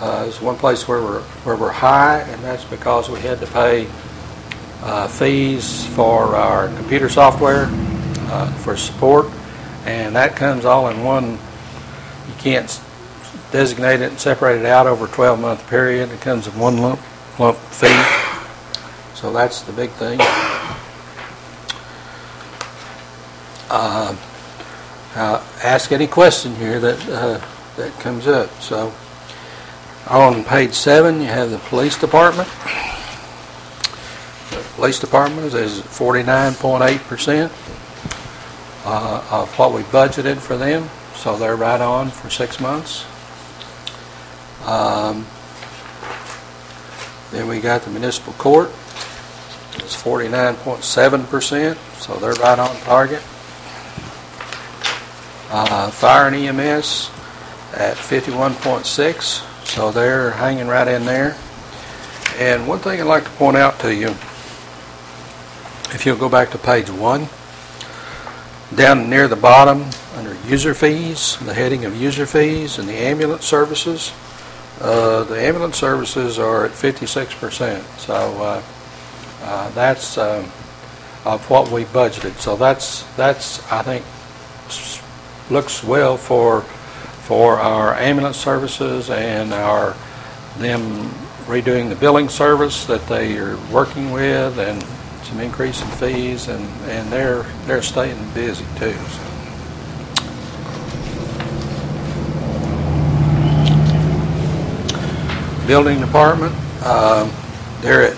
uh, is one place where we're, where we're high, and that's because we had to pay uh, fees for our computer software uh, for support, and that comes all in one, you can't designate it and separate it out over a 12-month period. It comes in one lump, lump fee. So that's the big thing. Uh, Ask any question here that, uh, that comes up. So on page seven, you have the police department. The police department is 49.8% uh, of what we budgeted for them, so they're right on for six months. Um, Then we got the municipal court, it's 49.7%, so they're right on target. Uh, Fire and EMS at 51.6, so they're hanging right in there. And one thing I'd like to point out to you, if you'll go back to page one, down near the bottom, under user fees, the heading of user fees and the ambulance services, uh, the ambulance services are at 56%. So uh, uh, that's um, of what we budgeted. So that's, that's, I think, looks well for, for our ambulance services and our, them redoing the billing service that they are working with and some increase in fees and, and they're, they're staying busy too. so. Building department, um, they're at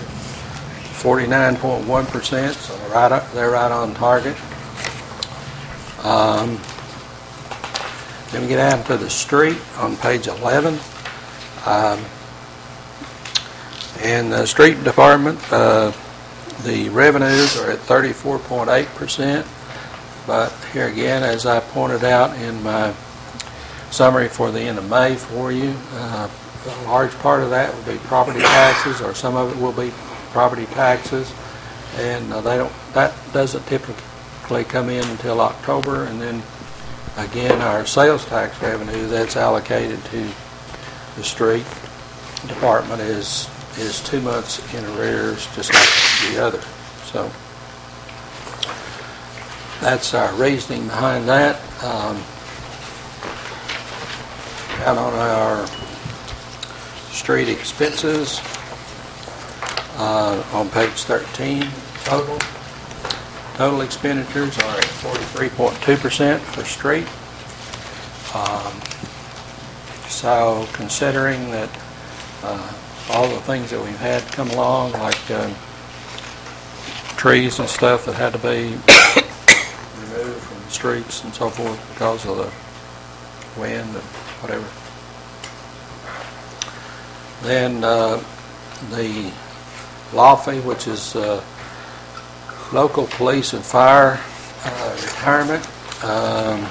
49.1%, so right, up- they're right on target. Um, Then we get down to the street on page 11. Um, In the street department, uh, the revenues are at 34.8%, but here again, as I pointed out in my summary for the end of May for you, uh, a large part of that will be property taxes, or some of it will be property taxes, and uh, they don't, that doesn't typically come in until October, and then again, our sales tax revenue that's allocated to the street department is, is two months in arrears, just like the other. So that's our reasoning behind that. Um, Out on our street expenses, uh, on page 13, total. Total expenditures are at 43.2% for street. Um, So considering that uh, all the things that we've had come along, like um, trees and stuff that had to be removed from the streets and so forth because of the wind and whatever. Then uh, the LOPFI, which is uh, local police and fire uh, retirement. Um,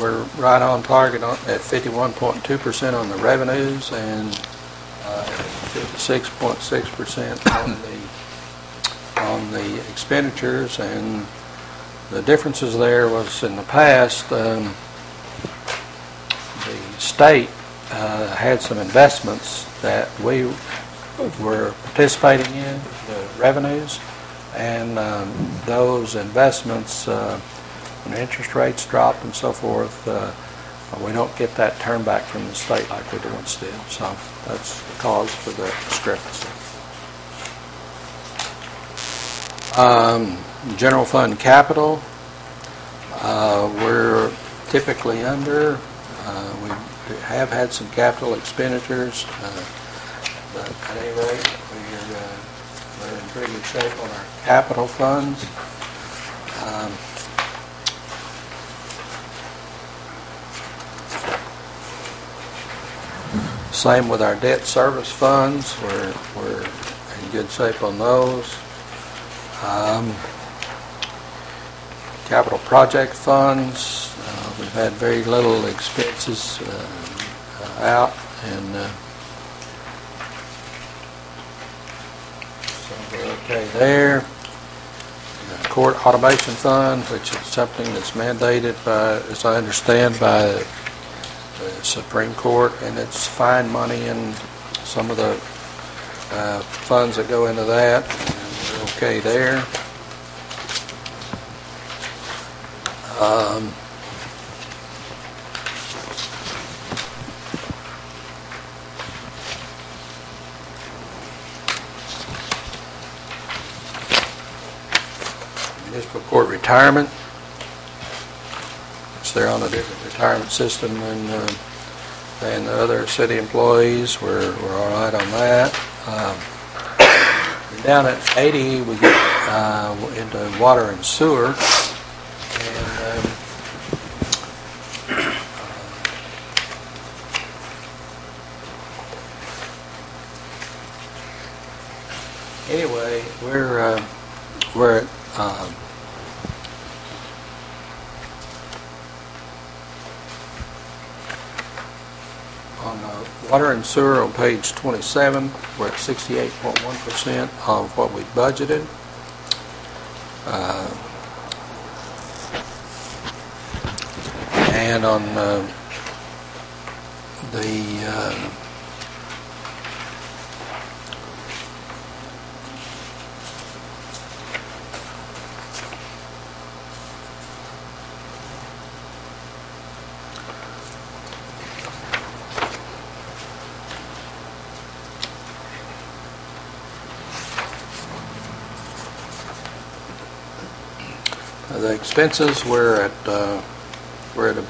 We're right on target on- at 51.2% on the revenues and uh, 56.6% on the, on the expenditures. And the differences there was in the past, um, the state uh, had some investments that we were participating in, the revenues, and um, those investments, uh, when interest rates drop and so forth, uh, we don't get that turned back from the state like we once did. So that's the cause for the discrepancy. Um, General fund capital, uh, we're typically under. Uh, We have had some capital expenditures, uh, but at any rate, we're, uh, we're in pretty good shape on our capital funds. Um, Same with our debt service funds, we're, we're in good shape on those. Um, Capital project funds, uh, we've had very little expenses uh, out, and uh, so we're okay there. Uh, Court automation fund, which is something that's mandated by, as I understand, by the Supreme Court, and it's fine money and some of the uh, funds that go into that, okay there. Um, Municipal court retirement. It's there on a different retirement system than, uh, than the other city employees. We're, we're all right on that. Um, Down at 80, we get uh, into water and sewer. And um, anyway, we're, uh, we're at um, On uh, water and sewer on page 27, we're at 68.1% of what we budgeted. Uh, And on uh, the, uh, the expenses, we're at, uh, we're at, a-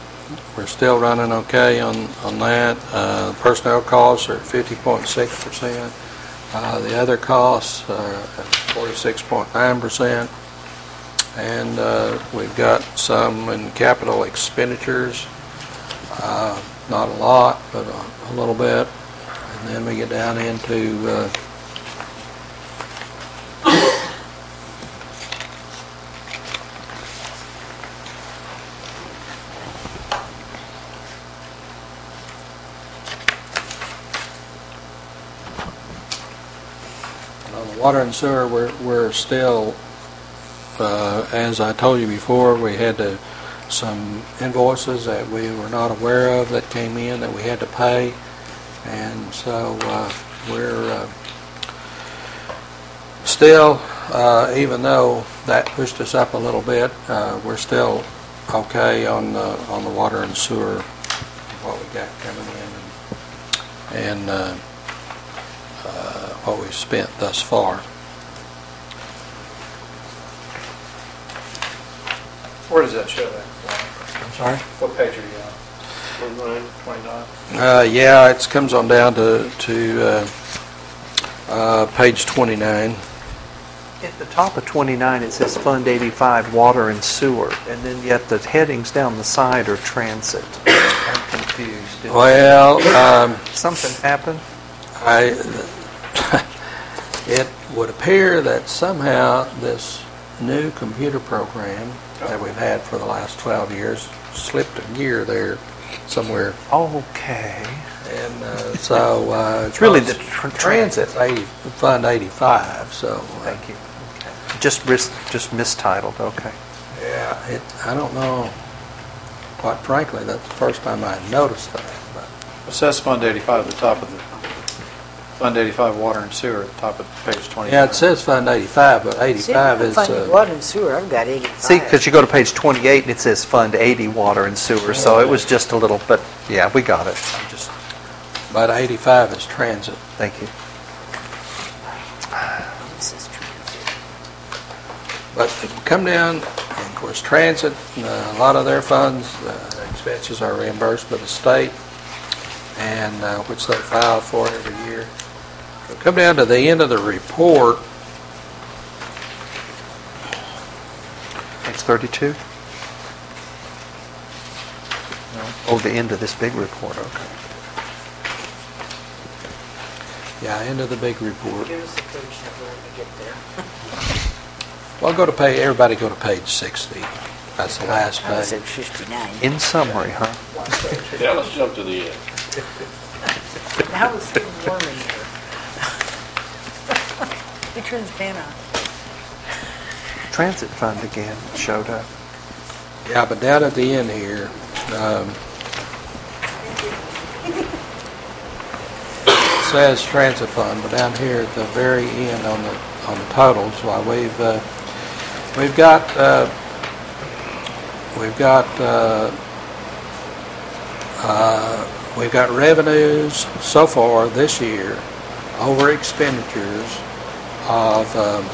we're still running okay on, on that. Uh, Personnel costs are at 50.6%. Uh, The other costs are at 46.9%. And uh, we've got some in capital expenditures, uh, not a lot, but a a little bit. And then we get down into water and sewer, we're, we're still, uh, as I told you before, we had to, some invoices that we were not aware of that came in that we had to pay. And so, uh, we're, uh, still, uh, even though that pushed us up a little bit, uh, we're still okay on the, on the water and sewer, what we got coming in. And, uh, uh, what we've spent thus far. Where does that show that? I'm sorry? What page are you on? Twenty-nine. Uh, yeah, it comes on down to, to, uh, uh, page 29. At the top of 29, it says Fund 85, Water and Sewer, and then yet the headings down the side are Transit. I'm confused. Well, um, Something happened? I, it would appear that somehow this new computer program that we've had for the last 12 years slipped a gear there somewhere. Okay. And, uh, so, uh. It's really the tr- Transit. It's 80, Fund 85, so. uh, Thank you. Okay. Just mis- just mistitled, okay. Yeah, it, I don't know, quite frankly, that's the first time I noticed that, but, It says Fund 85 at the top of the, Fund 85 Water and Sewer at the top of page 29. yeah, it says Fund 85, but 85 is, Fund uh, water and sewer, I've got 85. See, because you go to page 28 and it says Fund 80, Water and Sewer, so it was just a little, but yeah, we got it. I'm just, but 85 is transit. thank you. This is transit. But if you come down, and of course, transit, uh, a lot of their funds, uh, expenses are reimbursed by the state, and, uh, which they file for every year. But Come down to the end of the report, Page 32? Oh, the end of this big report, okay. yeah, end of the big report. Here's the page number when we get there. Well, go to page, everybody go to page 60. That's the last I was page. at 59. In summary, huh? Yeah, let's jump to the end. Now it's getting warm in here. We turned the fan on. Transit fund again showed up. Yeah, but down at the end here, um, says transit fund, but down here at the very end on the, on the totals, why, we've, uh, we've got, uh, we've got, uh, uh, we've got revenues so far this year over expenditures of, um,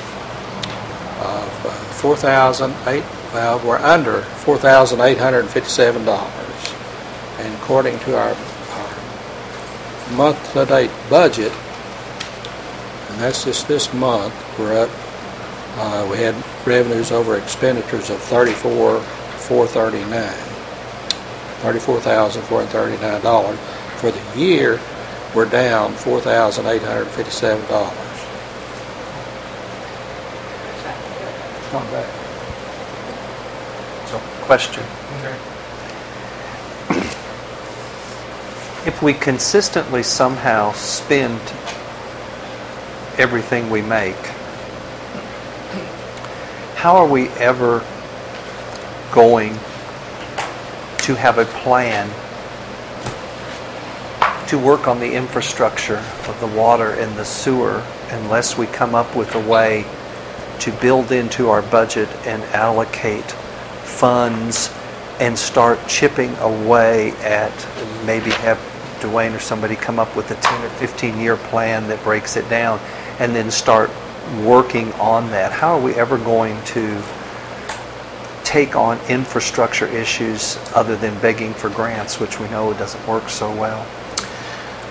of uh, 4,008, well, we're under $4,857. And according to our, our month-to-date budget, and that's just this month, we're up, uh, we had revenues over expenditures of 34,439, $34,439. For the year, we're down $4,857. Not bad. So, question. If we consistently somehow spend everything we make, how are we ever going to have a plan to work on the infrastructure of the water and the sewer unless we come up with a way to build into our budget and allocate funds and start chipping away at, maybe have Dwayne or somebody come up with a 10 or 15 year plan that breaks it down and then start working on that. How are we ever going to take on infrastructure issues other than begging for grants, which we know doesn't work so well?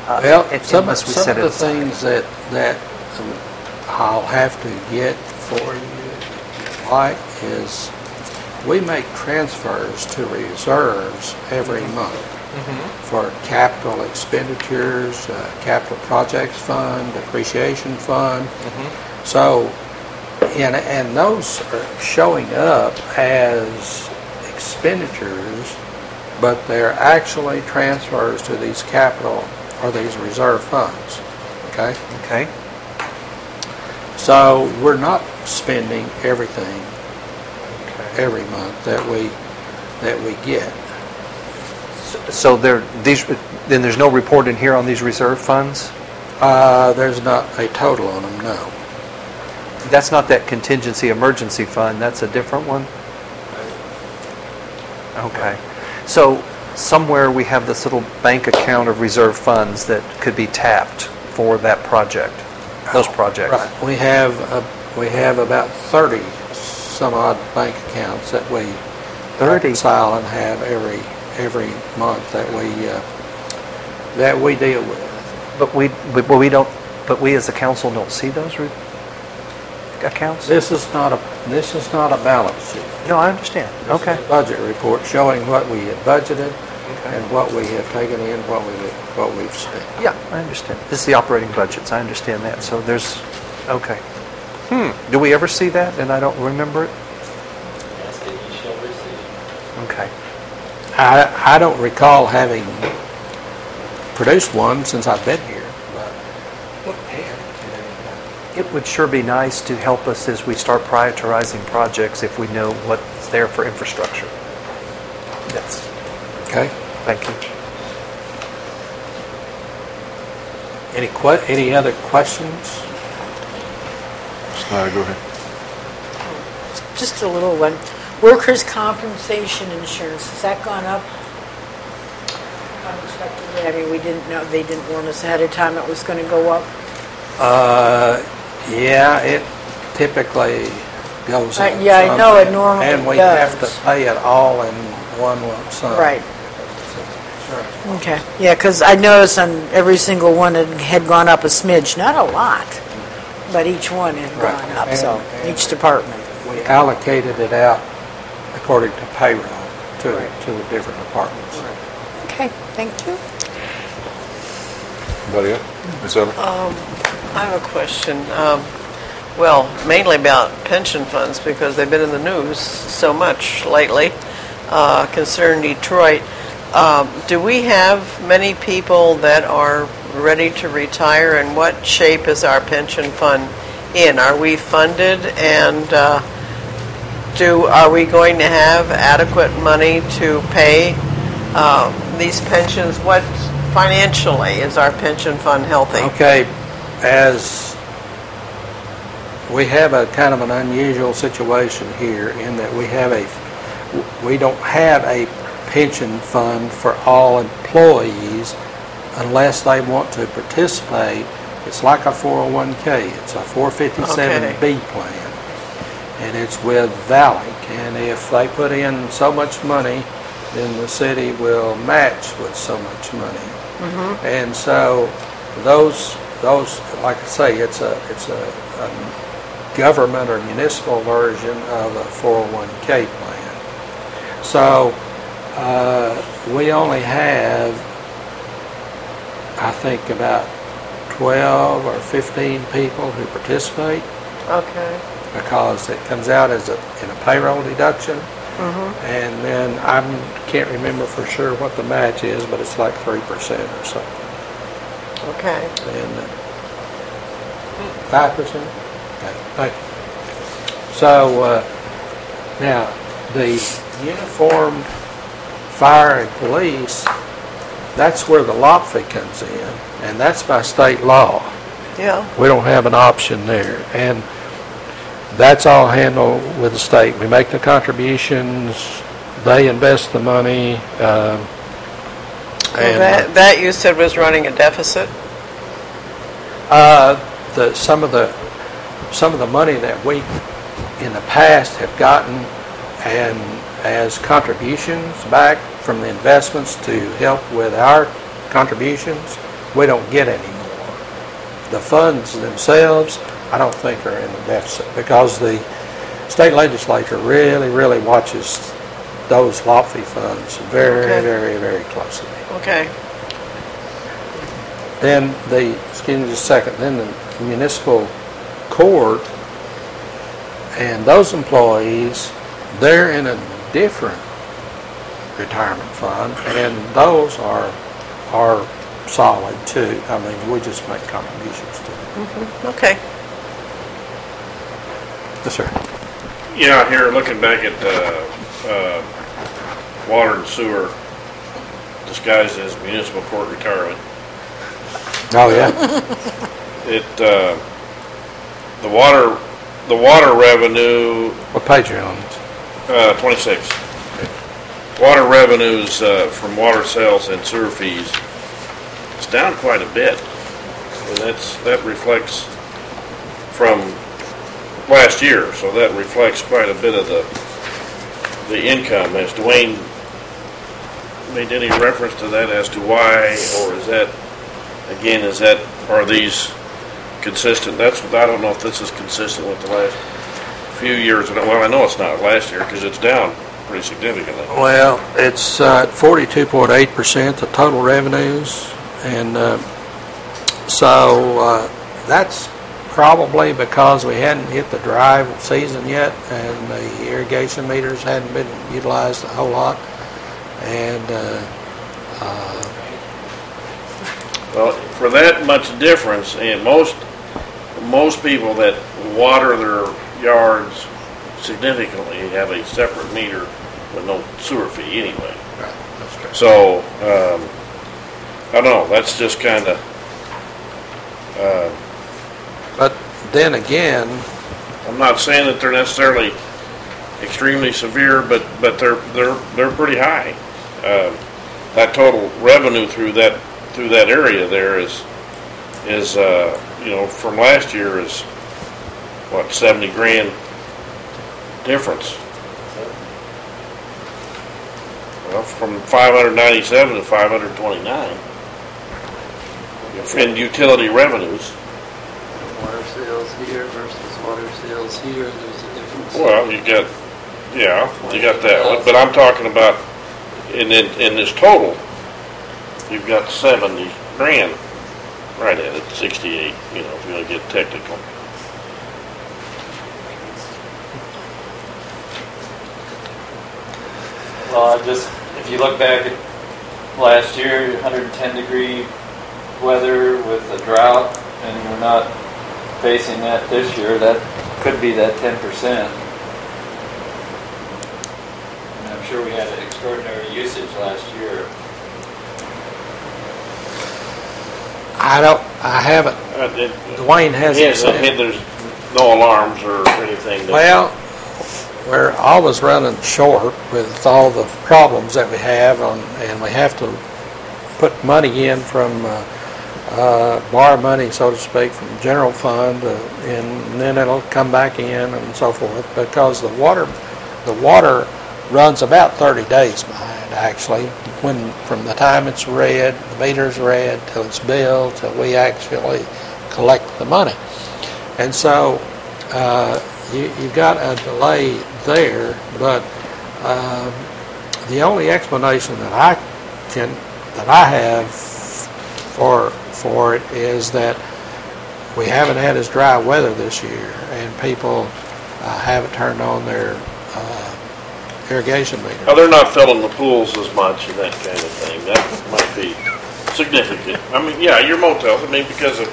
Uh, Well, un- some, some of the things that, that um, I'll have to get for you, like, is we make transfers to reserves every mm-hmm. month mm-hmm. for capital expenditures, uh, capital projects fund, depreciation fund. Mm-hmm. So, and, and those are showing up as expenditures, but they're actually transfers to these capital or these reserve funds, okay? Okay. So we're not spending everything every month that we, that we get. So there, these, then there's no report in here on these reserve funds? Uh, there's not a total on them, no. That's not that contingency emergency fund, that's a different one? Okay. So somewhere we have this little bank account of reserve funds that could be tapped for that project, those projects? Right, we have, uh, we have about 30 some odd bank accounts that we 30? reconcile and have every, every month that we, uh, that we deal with. But we, but we don't, but we as a council don't see those re- accounts? This is not a, this is not a balance sheet. No, I understand. This is Okay. a Budget report showing what we had budgeted and what we have taken in, what we, what we've spent. Yeah, I understand. This is the operating budgets, I understand that. So there's, okay. Hmm, do we ever see that and I don't remember it? Ask and ye shall receive. Okay. I, I don't recall having produced one since I've been here, but. It would sure be nice to help us as we start prioritizing projects if we know what's there for infrastructure. Yes, Okay. thank you. Any que, any other questions? Snyder, go ahead. Just a little one. Workers' compensation insurance, has that gone up? Unexpectedly, I mean, we didn't know, they didn't warn us ahead of time it was going to go up. Uh, yeah, it typically goes Uh, up. yeah, I know it some, normally And we have to pay it all in one lump sum. Right. Okay, yeah, because I noticed on every single one it had gone up a smidge, not a lot, but each one had Right. gone up, so, And- each department. We allocated it out according to payroll to, to the different departments. Okay, thank you. Anybody else? Ms. Ellen? I have a question. Um, Well, mainly about pension funds, because they've been in the news so much lately uh, concerning Detroit. Um, Do we have many people that are ready to retire, and what shape is our pension fund in? Are we funded, and uh, do, are we going to have adequate money to pay uh, these pensions? What, financially, is our pension fund healthy? Okay, as we have a kind of an unusual situation here in that we have a, we don't have a pension fund for all employees unless they want to participate. It's like a 401K. It's a 457B plan. And it's with VALIC. And if they put in so much money, then the city will match with so much money. Mm-hmm. And so those, those, like I say, it's a, it's a, a government or municipal version of a 401K plan. So, uh, we only have, I think, about 12 or 15 people who participate Okay. because it comes out as a, in a payroll deduction. Mhm. And then I can't remember for sure what the match is, but it's like 3% or something. Okay. And uh, five percent? Okay, thank you. So, uh, now, the uniformed fire and police, that's where the LOPFI comes in, and that's by state law. Yeah. We don't have an option there. And that's all handled with the state. We make the contributions, they invest the money, um, Well, and... that, that you said was running a deficit? Uh, the, some of the, some of the money that we, in the past, have gotten and as contributions back from the investments to help with our contributions, we don't get anymore. The funds themselves, I don't think are in the deficit because the state legislature really, really watches those LOPFI funds very, Okay. very, very closely. Okay. Then the, excuse me just a second, then the municipal court and those employees, they're in a different retirement fund and those are, are solid too. I mean, we just make contributions to them. Okay. Yes, sir. Yeah, here, looking back at, uh, uh, water and sewer disguised as municipal court retirement, Oh, yeah? it, uh, the water, the water revenue, What page are you on? Uh, twenty-six. Water revenues, uh, from water sales and sewer fees, it's down quite a bit. And that's, that reflects from last year, so that reflects quite a bit of the, the income. Has Dwayne made any reference to that as to why, or is that, again, is that, are these consistent? That's I don't know if this is consistent with the last few years. Well, I know it's not last year, because it's down pretty significantly. Well, it's uh, 42.8% of total revenues, and uh, so uh, that's probably because we hadn't hit the dry season yet, and the irrigation meters hadn't been utilized a whole lot, and uh, Well, for that much difference, and most, most people that water their yards significantly have a separate meter with no sewer fee anyway. that's true. So, um, I don't know, that's just kinda, uh, But then again, I'm not saying that they're necessarily extremely severe, but, but they're, they're, they're pretty high. Um, That total revenue through that, through that area there is, is, uh, you know, from last year is, what, seventy grand difference? Well, from five hundred ninety-seven to five hundred twenty-nine. In utility revenues. Water sales here versus water sales here, there's a difference. Well, you got, yeah, you got that one, but I'm talking about, in, in, in this total, you've got seventy grand, right at it, sixty-eight, you know, if you wanna get technical. Well, just, if you look back at last year, 110 degree weather with a drought, and we're not facing that this year, that could be that 10%. And I'm sure we had extraordinary usage last year. I don't, I haven't, Uh, it- Dwayne hasn't Yes, said. and there's no alarms or anything. that- Well, we're always running short with all the problems that we have on, and we have to put money in from, uh, uh, borrow money, so to speak, from the general fund, uh, and then it'll come back in and so forth, because the water, the water runs about 30 days behind, actually, when, from the time it's read, the meter's read, till it's billed, till we actually collect the money. And so, uh, you, you've got a delay there, but um, the only explanation that I can, that I have for, for it is that we haven't had as dry weather this year, and people uh, haven't turned on their uh, irrigation meter. Oh, they're not filling the pools as much and that kind of thing. That might be significant. I mean, yeah, your motels, I mean, because of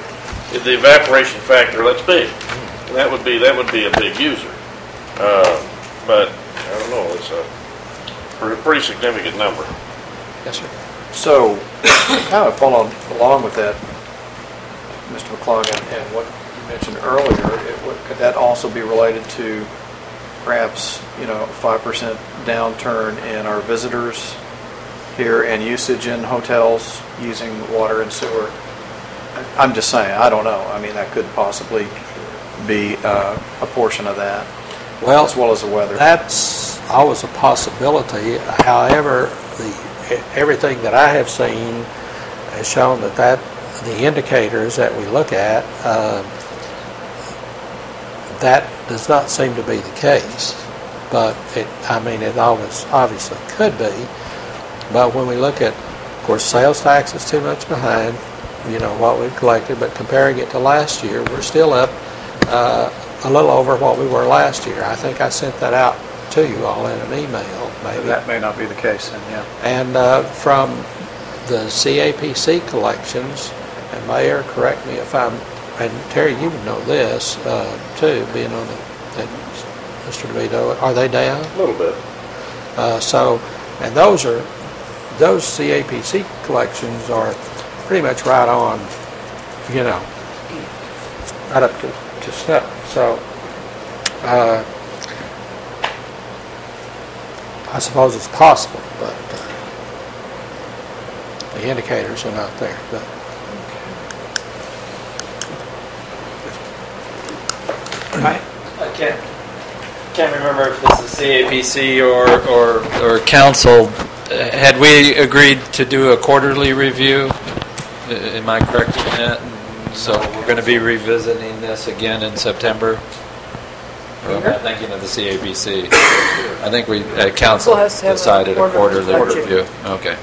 the evaporation factor, that's big. That would be, that would be a big user. Uh, But, I don't know, it's a pretty- significant number. Yes, sir. So, kind of following along with that, Mr. McClung, and what you mentioned earlier, it could that also be related to perhaps, you know, 5% downturn in our visitors here and usage in hotels using water and sewer? I'm just saying, I don't know. I mean, that could possibly be uh, a portion of that, Well, as well as the weather. That's always a possibility. However, the, everything that I have seen has shown that that, the indicators that we look at, uh, that does not seem to be the case. But it, I mean, it always, obviously could be. But when we look at, of course, sales tax is too much behind, you know, what we've collected, but comparing it to last year, we're still up uh, a little over what we were last year. I think I sent that out to you all in an email, maybe. That may not be the case, then, yeah. And uh, from the CAPC collections, and Mayor, correct me if I'm, and Terry, you would know this uh, too, being on the, and Mr. DeVito, are they down? A little bit. Uh, So, and those are, those CAPC collections are pretty much right on, you know, right up to, to snuff. So, uh, I suppose it's possible, but uh, the indicators are not there. But I can't, can't remember if this is CAPC or, or, or council. Uh, Had we agreed to do a quarterly review? Am I correct in that? So we're going to be revisiting this again in September? Or am I thinking of the CAPC? I think we, uh, council Council has to have a decided a quarterly quarterly budget. review. Okay.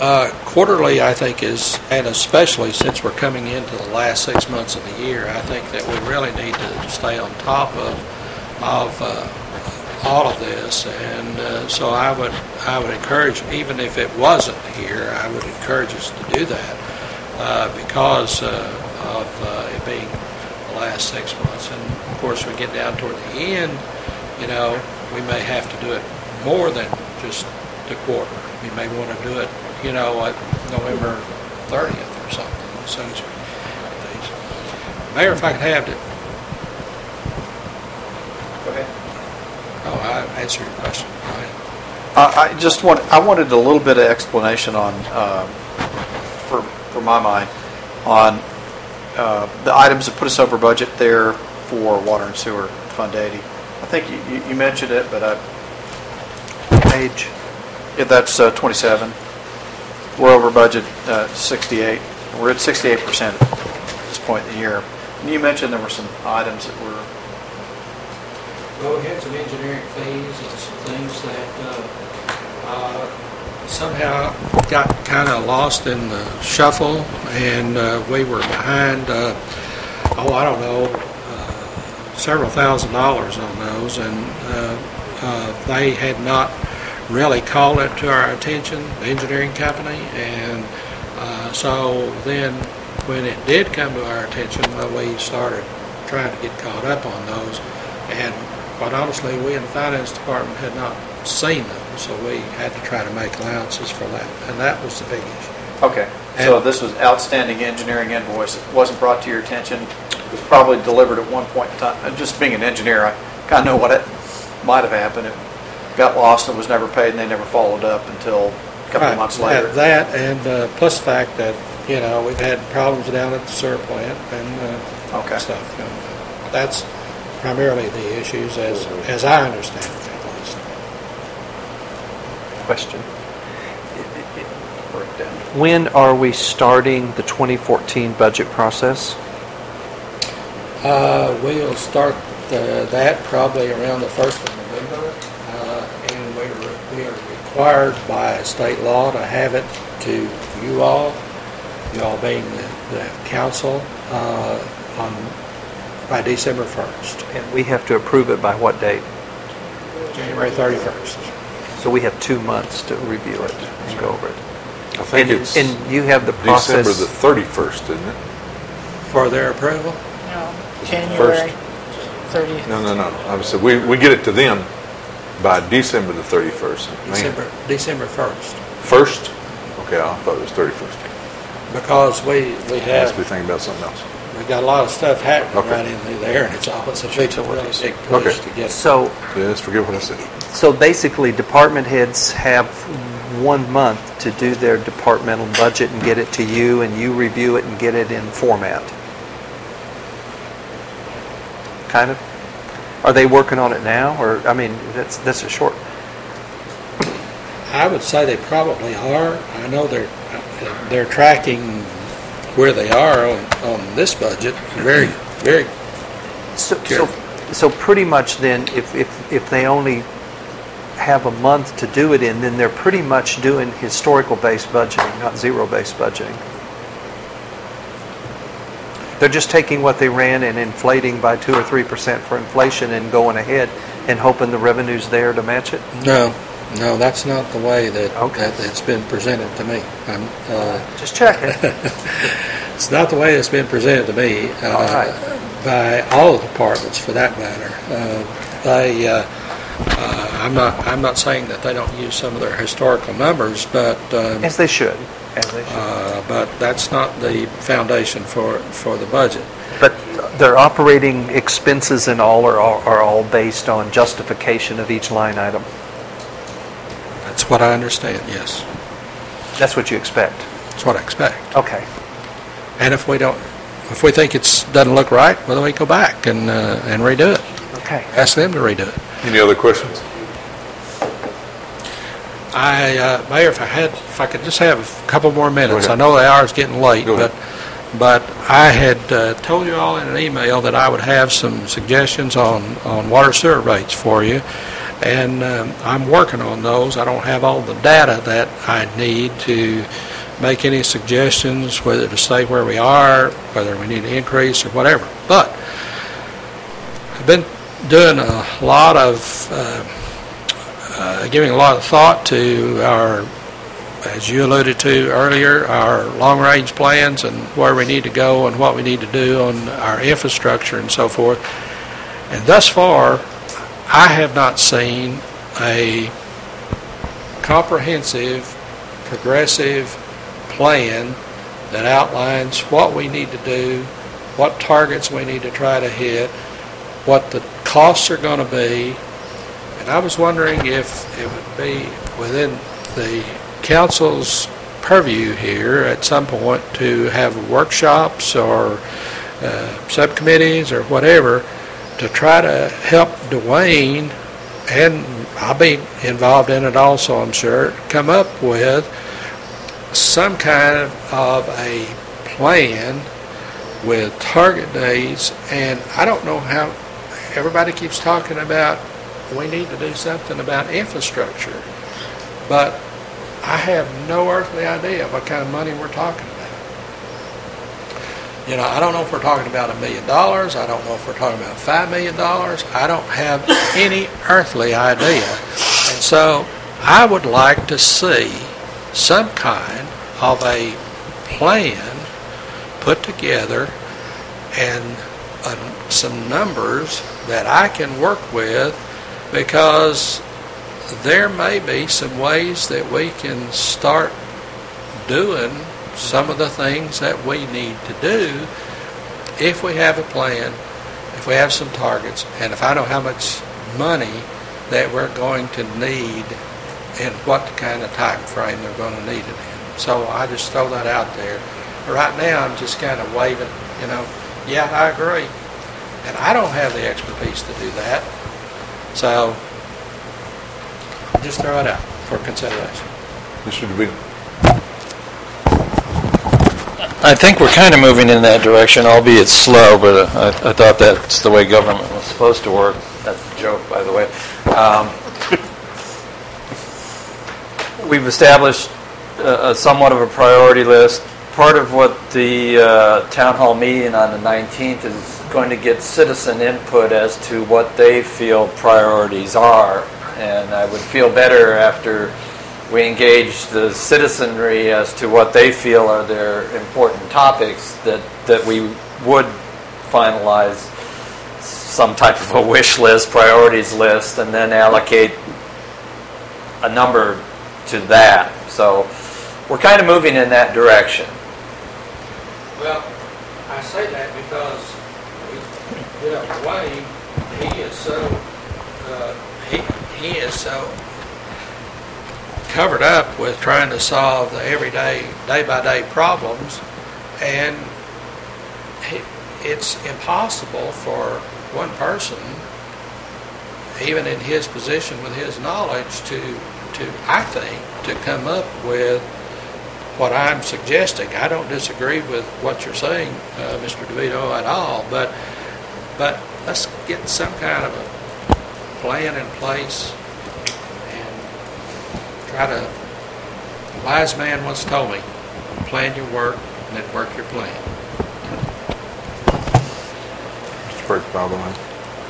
Uh, Quarterly, I think is, and especially since we're coming into the last six months of the year, I think that we really need to stay on top of, of uh, all of this. And uh, so I would, I would encourage, even if it wasn't here, I would encourage us to do that uh, because uh, of uh, it being the last six months. And of course, we get down toward the end, you know, we may have to do it more than just the quarter. We may want to do it, you know, like November 30th or something, as soon as we get these. Mayor, if I could have it. Go ahead. Oh, I answered your question. Go ahead. I I just want, I wanted a little bit of explanation on, um, for, for my mind, on uh, the items that put us over budget there for water and sewer, Fund 80. I think you- you, you mentioned it, but I, Page, yeah, that's uh, 27. We're over budget uh, 68. We're at 68% at this point in the year. And you mentioned there were some items that were, Well, we had some engineering fees and some things that uh, uh, somehow got kind of lost in the shuffle, and uh, we were behind, uh, oh, I don't know, uh, several thousand dollars on those, and uh, uh, they had not really called it to our attention, the engineering company, and uh, so then when it did come to our attention, well, we started trying to get caught up on those. And quite honestly, we in the finance department had not seen them, so we had to try to make allowances for that. And that was the big issue. okay. So And- this was outstanding engineering invoice. It wasn't brought to your attention. It was probably delivered at one point in time. And Just being an engineer, I kind of know what it might have happened. It got lost and was never paid, and they never followed up until a couple of Right, months that- later. That, and uh, plus the fact that, you know, we've had problems down at the sewer plant and uh, Okay. stuff. And, uh, That's primarily the issues as, as I understand it at least. Question. When are we starting the 2014 budget process? Uh, We'll start uh, that probably around the first of November. uh, And we're, we are required by state law to have it to you all, you all being the, the council, uh, on, by December 1st, And we have to approve it by what date? January 31st. So we have two months to review it and go over it. I think And- it's And you have the process December the 31st, isn't it? For their approval? No, January 30th. No, no, no. I said, we, we get it to them by December the 31st. Man, December, December 1st. First? Okay, I thought it was 31st. Because we, we I must have, be thinking about something else. We've got a lot of stuff happening Okay. right in through there, and it's all, it's a big, really big push Okay. to get. So, Yeah, let's forget what I said. so basically, department heads have one month to do their departmental budget and get it to you, and you review it and get it in format. Kind of? Are they working on it now, or, I mean, that's, that's a short, I would say they probably are. I know they're, they're tracking where they are on, on this budget very, very, So, so, so pretty much then, if, if, if they only have a month to do it in, then they're pretty much doing historical-based budgeting, not zero-based budgeting. They're just taking what they ran and inflating by two or three percent for inflation and going ahead and hoping the revenue's there to match it? no, no, that's not the way that, Okay. that it's been presented to me. I'm, uh, Just checking. It's not the way it's been presented to me uh, All right. by all the departments, for that matter. Uh, They, uh, uh, I'm not, I'm not saying that they don't use some of their historical numbers, but, um, As they should, as they should. uh, but that's not the foundation for, for the budget. But their operating expenses and all are, are all based on justification of each line item. That's what I understand, yes. That's what you expect. That's what I expect. Okay. And if we don't, if we think it's, doesn't look right, well, then we go back and, uh, and redo it. Okay. Ask them to redo it. Any other questions? I, uh, Mayor, if I had, if I could just have a couple more minutes. I know the hour's getting late, but, but I had uh, told you all in an email that I would have some suggestions on, on water sewer rates for you, and um, I'm working on those. I don't have all the data that I need to make any suggestions, whether to stay where we are, whether we need to increase or whatever. But I've been doing a lot of uh, uh, giving a lot of thought to our, as you alluded to earlier, our long-range plans and where we need to go and what we need to do on our infrastructure and so forth. And thus far, I have not seen a comprehensive, progressive plan that outlines what we need to do, what targets we need to try to hit, what the costs are going to be, and I was wondering if it would be within the council's purview here at some point to have workshops or uh, subcommittees or whatever to try to help Dwayne, and I'll be involved in it also, I'm sure, come up with some kind of a plan with target dates, and I don't know how, everybody keeps talking about we need to do something about infrastructure. But I have no earthly idea what kind of money we're talking about. You know, I don't know if we're talking about a million dollars. I don't know if we're talking about five million dollars. I don't have any earthly idea. And so I would like to see some kind of a plan put together and uh, some numbers that I can work with because there may be some ways that we can start doing some of the things that we need to do if we have a plan, if we have some targets, and if I know how much money that we're going to need and what kind of time frame they're going to need it in. So I just throw that out there. Right now, I'm just kind of waving, you know, yeah, I agree. And I don't have the expertise to do that. So just throw it out for consideration. Mr. DeVito? I think we're kind of moving in that direction, albeit slow, but I, I thought that's the way government was supposed to work. That's a joke, by the way. Um, We've established a a somewhat of a priority list. Part of what the uh, town hall meeting on the 19th is going to get citizen input as to what they feel priorities are. And I would feel better after we engage the citizenry as to what they feel are their important topics, that, that we would finalize some type of a wish list, priorities list, and then allocate a number to that. So we're kind of moving in that direction. Well, I say that because, you know, Wayne, he is so, uh, he, he is so covered up with trying to solve the everyday, day-by-day problems, and it's impossible for one person, even in his position with his knowledge, to, to, I think, to come up with what I'm suggesting. I don't disagree with what you're saying, uh, Mr. DeVito, at all, but, but let's get some kind of a plan in place and try to, a wise man once told me, plan your work and then work your plan. Mr. First, Bob, on?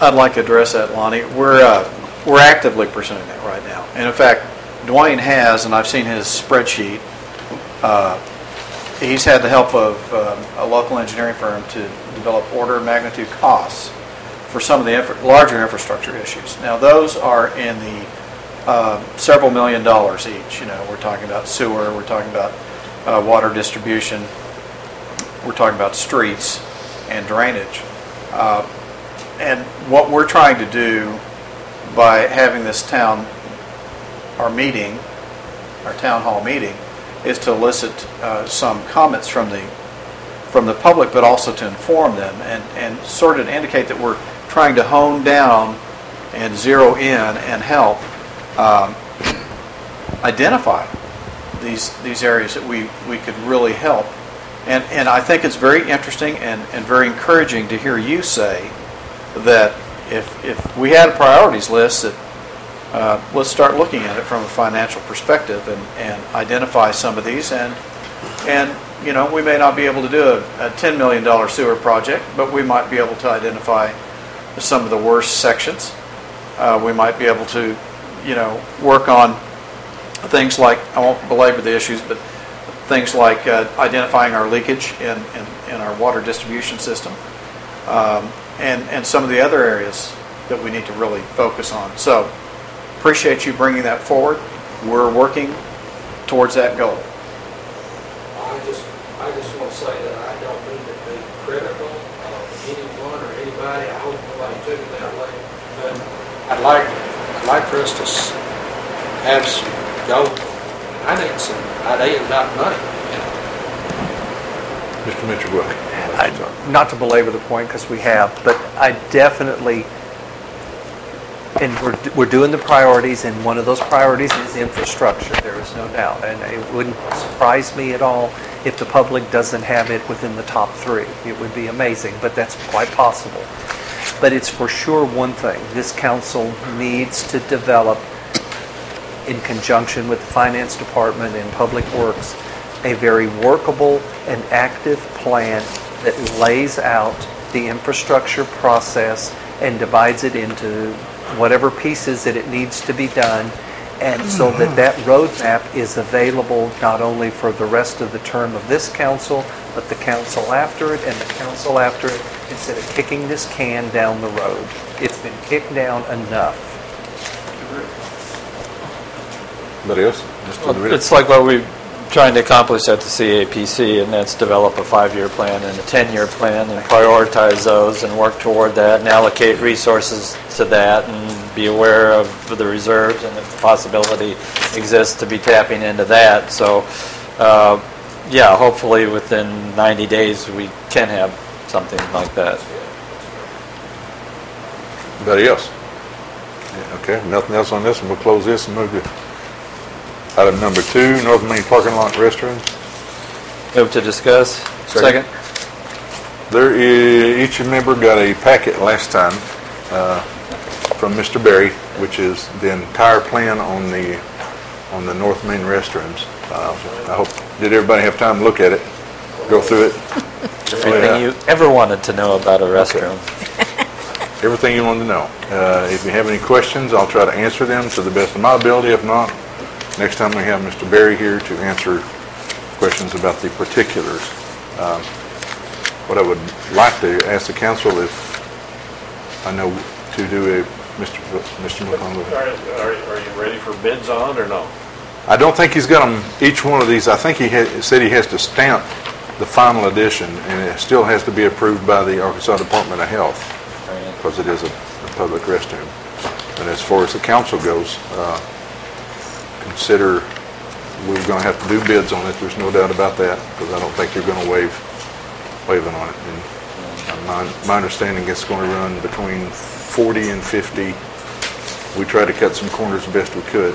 I'd like to address that, Lonnie. We're, uh, we're actively pursuing that right now. And in fact, Dwayne has, and I've seen his spreadsheet, uh, he's had the help of um, a local engineering firm to develop order of magnitude costs for some of the infra- larger infrastructure issues. Now, those are in the uh, several million dollars each. You know, we're talking about sewer, we're talking about uh, water distribution, we're talking about streets and drainage. Uh, and what we're trying to do by having this town, our meeting, our town hall meeting, is to elicit uh, some comments from the, from the public, but also to inform them and, and sort of indicate that we're trying to hone down and zero in and help um, identify these, these areas that we, we could really help. And, and I think it's very interesting and, and very encouraging to hear you say that if, if we had a priorities list that uh, let's start looking at it from a financial perspective and, and identify some of these and and you know we may not be able to do a, a $10 million sewer project but we might be able to identify some of the worst sections uh, we might be able to you know work on things like I won't belabor the issues but things like uh, identifying our leakage in, in, in our water distribution system um, and, and some of the other areas that we need to really focus on. So, appreciate you bringing that forward. We're working towards that goal. I just, I just want to say that I don't mean to be critical of anyone or anybody. I hope nobody took it that way. But I'd like, I'd like for us to s- have some, go, I need some ideas about money, you know. Mr. Mitchell, go ahead. I- Not to belabor the point, because we have, but I definitely, and we're, we're doing the priorities, and one of those priorities is infrastructure, there is no doubt. And it wouldn't surprise me at all if the public doesn't have it within the top three. It would be amazing, but that's quite possible. But it's for sure one thing, this council needs to develop, in conjunction with the finance department and public works, a very workable and active plan that lays out the infrastructure process and divides it into whatever pieces that it needs to be done, and so that mm-hmm. that roadmap is available not only for the rest of the term of this council, but the council after it and the council after it, instead of kicking this can down the road. It's been kicked down enough. Anybody else? Mr. DeVito? It's like what we're trying to accomplish at the CAPC, and that's develop a five-year plan and a 10-year plan and prioritize those and work toward that and allocate resources to that and be aware of the reserves and if the possibility exists to be tapping into that. So, uh, yeah, hopefully within 90 days, we can have something like that. Anybody else? Yeah, Okay, nothing else on this, and we'll close this and move to item number two, North Main Parking Lot Restrooms. Move to discuss. Second. There is, each member got a packet last time uh, from Mr. Berry, which is the entire plan on the, on the North Main restrooms. Uh, I hope, did everybody have time to look at it, go through it? Everything you ever wanted to know about a restroom. Everything you wanted to know. Uh, If you have any questions, I'll try to answer them to the best of my ability. If not, next time we have Mr. Berry here to answer questions about the particulars. Um, What I would like to ask the council if, I know to do a, Mr. Mr. McConaughey. Are, are are you ready for bids on or no? I don't think he's got them, each one of these, I think he had- said he has to stamp the final edition, and it still has to be approved by the Arkansas Department of Health, because it is a a public restroom. And as far as the council goes, uh, consider, we're going to have to do bids on it, there's no doubt about that, because I don't think you're going to waive, waiving on it. And uh, my, my understanding it's going to run between 40 and 50. We tried to cut some corners the best we could,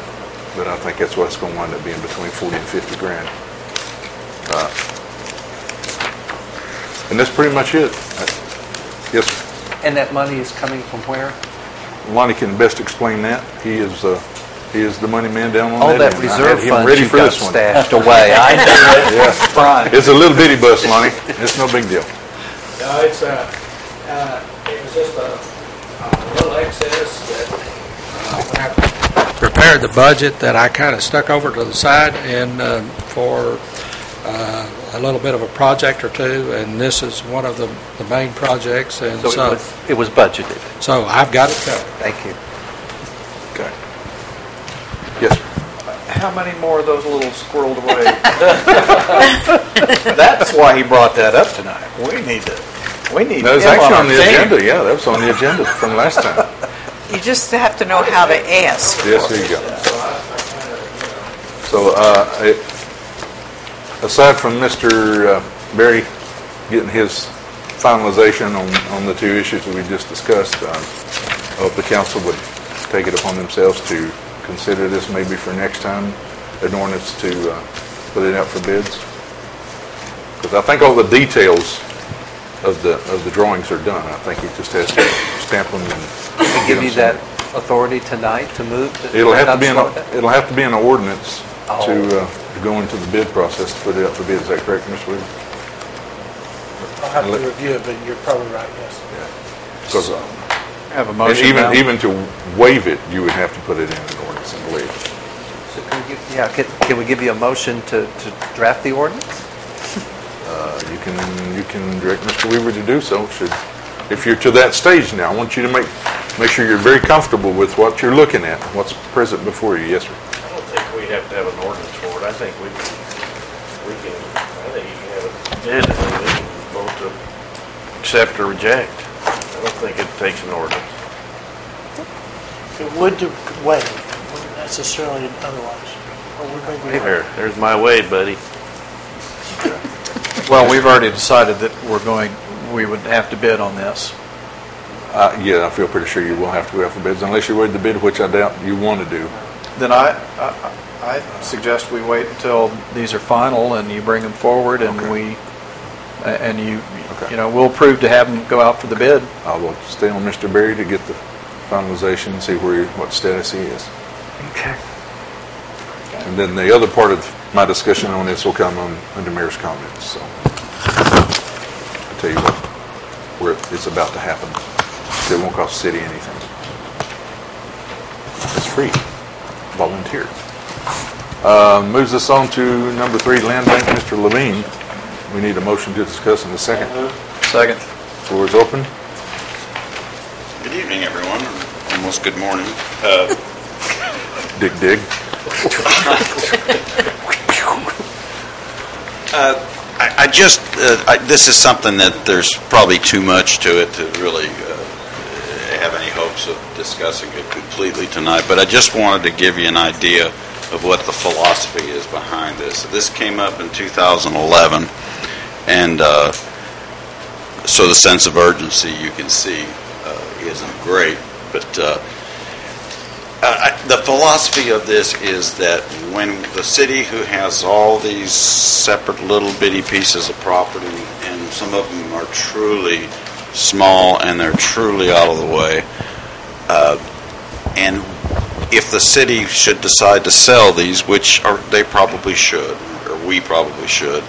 but I think that's what's going to wind up being, between 40 and 50 grand. Uh, And that's pretty much it. Yes, sir. And that money is coming from where? Lonnie can best explain that. He is, uh, he is the money man down on that All that end. I reserve had him fund ready you for got this one. stashed away. I knew it. Yeah. It's a little bitty bus, Lonnie. It's no big deal. No, it's, uh, uh, it was just a, a little excess that, uh, when I prepared the budget that I kind of stuck over to the side and, uh, for, uh, a little bit of a project or two, and this is one of the, the main projects, and So it was, it was budgeted. so I've got it covered. Thank you. Okay. Yes, sir. How many more of those little squirreled away? That's why he brought that up tonight. We need to, we need That was actually our on the team. agenda, yeah, that was on the agenda from last time. You just have to know how to ask. Yes, there you go. So, uh, aside from Mr. uh, Berry getting his finalization on, on the two issues that we just discussed, um, I hope the council would take it upon themselves to consider this maybe for next time, an ordinance to uh, put it out for bids. Because I think all the details of the, of the drawings are done. I think he just has to stamp them and give them you that authority tonight to move? the- It'll have to be, not an it? it'll have to be an ordinance Oh. to, uh, to go into the bid process, to put it up for bid. Is that correct, Mr. Weaver? I'll have to review it, but you're probably right, yes. Because, uh, Have a and motion even, now. even to waive it, you would have to put it in an ordinance, I believe. So can we give- Yeah, can, can we give you a motion to, to draft the ordinance? Uh, You can, you can direct Mr. Weaver to do so, should, if you're to that stage now. I want you to make, make sure you're very comfortable with what you're looking at, what's present before you. Yes, sir. I don't think we have to have an ordinance for it. I think we, we can, I think you can have a bid and we can vote to accept or reject. I don't think it takes an ordinance. It would to waive, wouldn't necessarily otherwise. Or we may be- There, there's my way, buddy. Well, we've already decided that we're going, we would have to bid on this. Uh, Yeah, I feel pretty sure you will have to go out for bids, unless you waive the bid, which I doubt you want to do. Then I, I- I suggest we wait until these are final and you bring them forward and Okay. we, and you, Okay. you know, we'll approve to have them go out for the bid. I will stay on Mr. Berry to get the finalization, and see where, he- what status he is. Okay. And then the other part of my discussion on this will come on, under mayor's comments, so. I'll tell you what, where it's about to happen. It won't cost the city anything. It's free, volunteer. Uh, moves us on to number three, land bank, Mr. Levine. We need a motion to discuss in a second. Second. Floor is open. Good evening, everyone, almost good morning. Uh, Dig, dig. I I just, uh, I- this is something that there's probably too much to it to really uh, have any hopes of discussing it completely tonight, but I just wanted to give you an idea of what the philosophy is behind this. This came up in 2011, and uh, so the sense of urgency you can see uh, isn't great, but uh, uh, the philosophy of this is that when the city who has all these separate little bitty pieces of property, and some of them are truly small and they're truly out of the way, uh, and if the city should decide to sell these, which are, they probably should, or we probably should,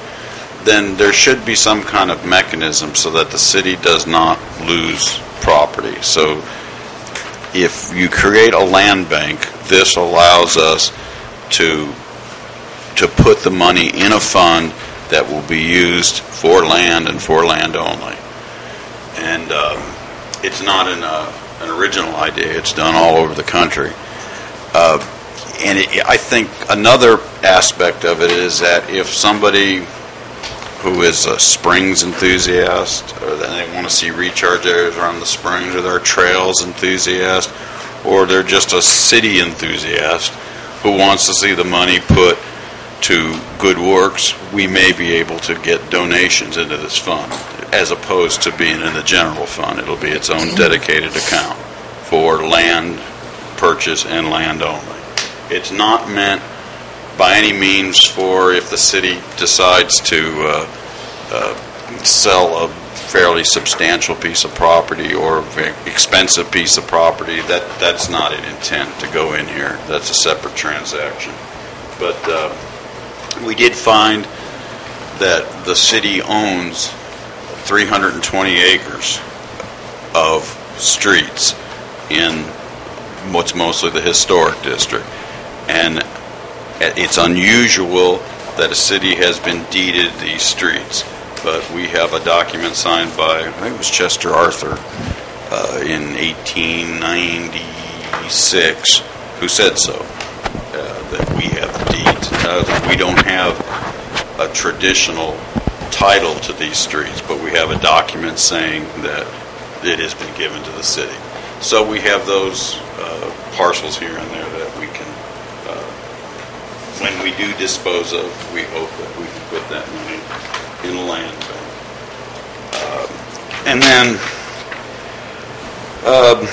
then there should be some kind of mechanism so that the city does not lose property. So if you create a land bank, this allows us to, to put the money in a fund that will be used for land and for land only. And um, it's not an, uh, an original idea, it's done all over the country. Uh, And it- I think another aspect of it is that if somebody who is a springs enthusiast, or they want to see recharge areas around the springs, or they're trails enthusiast, or they're just a city enthusiast who wants to see the money put to good works, we may be able to get donations into this fund, as opposed to being in the general fund. It'll be its own dedicated account for land purchase and land only. It's not meant by any means for if the city decides to uh, uh, sell a fairly substantial piece of property or expensive piece of property, that, that's not an intent to go in here. That's a separate transaction. But uh, we did find that the city owns 320 acres of streets in what's mostly the historic district. And it's unusual that a city has been deeded these streets, but we have a document signed by, I think it was Chester Arthur, uh, in 1896, who said so, uh, that we have the deeds. Uh, We don't have a traditional title to these streets, but we have a document saying that it has been given to the city. So we have those uh, parcels here and there that we can uh, when we do dispose of, we hope that we can put that money in a land bank. Um, And then, um,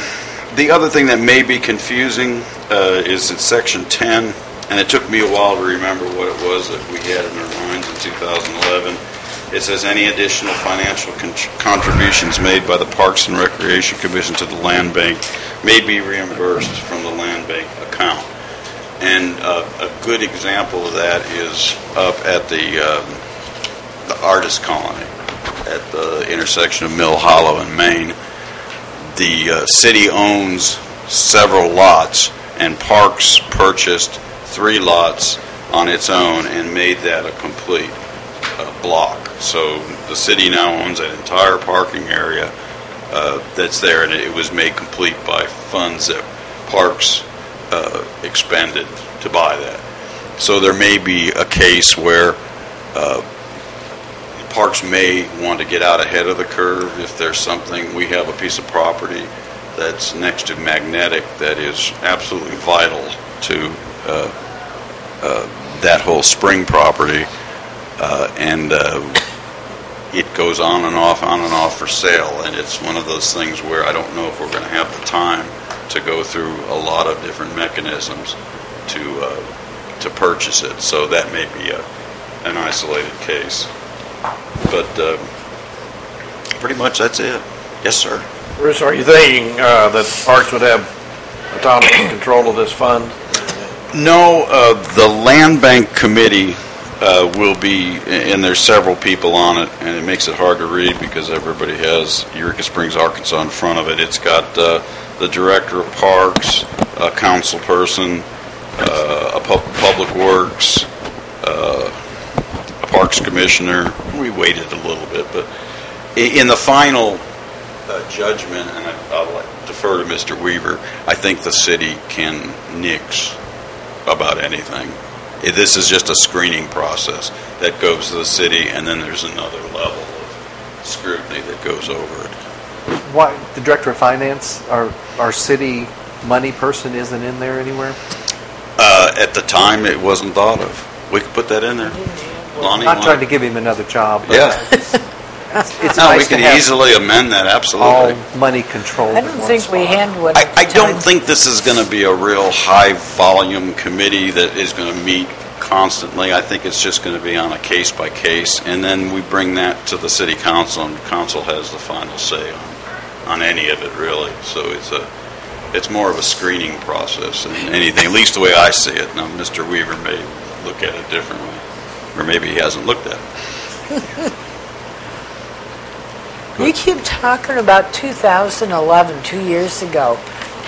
the other thing that may be confusing uh, is in section 10, and it took me a while to remember what it was that we had in our minds in 2011. It says, "Any additional financial con- contributions made by the Parks and Recreation Commission to the land bank may be reimbursed from the land bank account." And uh, a good example of that is up at the, um, the Artist Colony at the intersection of Mill Hollow and Main. The uh, city owns several lots, and Parks purchased three lots on its own and made that a complete uh, block. So the city now owns an entire parking area uh, that's there, and it was made complete by funds that Parks uh, expended to buy that. So there may be a case where uh, Parks may want to get out ahead of the curve if there's something, we have a piece of property that's next to Magnetic that is absolutely vital to uh, uh, that whole spring property, uh, and uh, it goes on and off, on and off for sale, and it's one of those things where I don't know if we're going to have the time to go through a lot of different mechanisms to uh, to purchase it. So that may be a, an isolated case. But uh, pretty much that's it. Yes, sir. Bruce, are you thinking uh, that Parks would have autonomous control of this fund? No, uh, the land bank committee uh, will be, and there's several people on it, and it makes it hard to read because everybody has Eureka Springs, Arkansas in front of it. It's got uh, the director of parks, a council person, uh, a pub- public works, uh, a parks commissioner. We waited a little bit, but in the final uh, judgment, and I- I'll defer to Mr. Weaver, I think the city can nix about anything. This is just a screening process that goes to the city, and then there's another level of scrutiny that goes over it. Why, the director of finance, our, our city money person isn't in there anywhere? Uh, At the time, it wasn't thought of. We could put that in there. Lonnie, Not trying to wanna- give him another job, but Yeah. it's No, we nice to could have easily amend that, all absolutely. money controlled. I in don't one think we spot. handle it I, at the I don't time. think this is going to be a real high-volume committee that is going to meet constantly. I think it's just going to be on a case-by-case, and then we bring that to the city council, and council has the final say on, on any of it, really. So it's a, it's more of a screening process than anything, at least the way I see it. Now, Mr. Weaver may look at it differently, or maybe he hasn't looked at it. You keep talking about 2011, two years ago.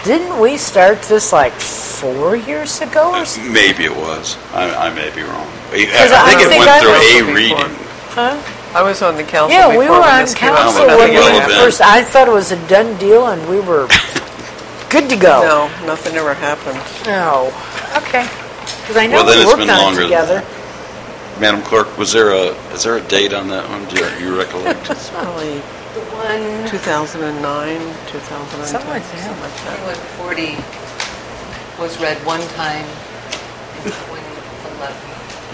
Didn't we start this like four years ago or uh, something? Maybe it was. I, I may be wrong. I I think it think went I through was a before. reading. I was on the council Yeah, before we were on this came up. council when we would first, I thought it was a done deal and we were good to go. No, nothing ever happened. No. Okay. Because I know Well, we it's worked on longer it than together. Madam Clerk, was there a, is there a date on that one? Do you- you recollect? It's probably The one, 2009, 2010. Something like that. something like that. 2140 was read one time in 2011.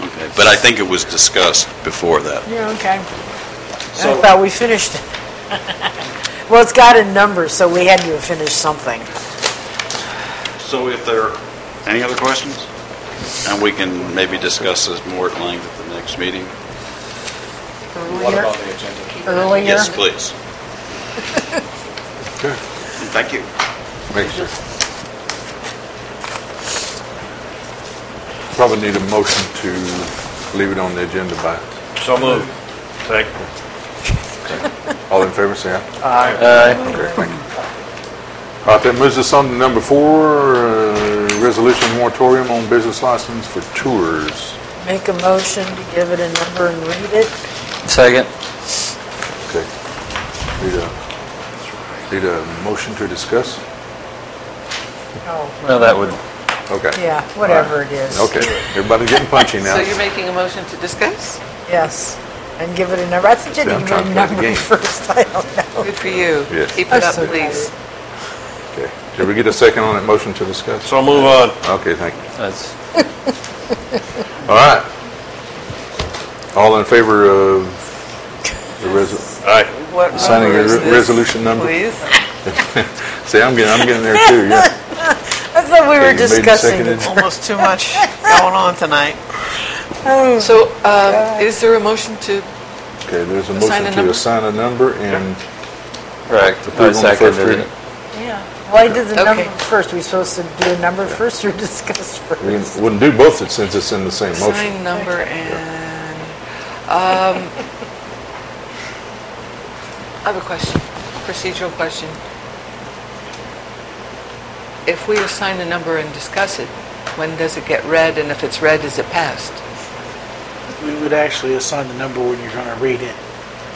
Okay, but I think it was discussed before that. Yeah, okay. I So- thought we finished. Well, it's got a number, so we had to have finished something. So if there are any other questions? And we can maybe discuss this more at length at the next meeting? What about the agenda? Earlier? Yes, please. Good. Thank you. Thanks, sir. Probably need a motion to leave it on the agenda by, So moved. Second. all in favor, say aye. Aye. Okay, thank you. All right, that moves us on to number four, uh, resolution moratorium on business license for tours. Make a motion to give it a number and read it. Second. Okay. Need a, need a motion to discuss? Oh, Well, that would, Okay. yeah, whatever it is. Okay, everybody's getting punchy now. So you're making a motion to discuss? Yes. And give it a number. I think you See, I'm had to a trying to play the number game. first. I don't know. Good for you. Yes. Keep it up, so please. Okay. Did we get a second on that motion to discuss? So move on. Okay, thank you. that's, All right. All in favor of the res, Aye. What Signing number a is re- this, resolution number? Please. see, I'm getting, I'm getting there too, yeah. I thought we Okay, were you made and discussing seconded. Almost too much going on tonight. So, um, is there a motion to, Okay, there's a Assign motion a to number? assign a number and correct. approve I on the first reading. it. Yeah. Why did the number Okay. first? We supposed to do a number first or discuss first? We wouldn't do both since it's in the same motion. sign number and, um, I have a question, procedural question. If we assign a number and discuss it, when does it get read, and if it's read, is it passed? We would actually assign the number when you're going to read it.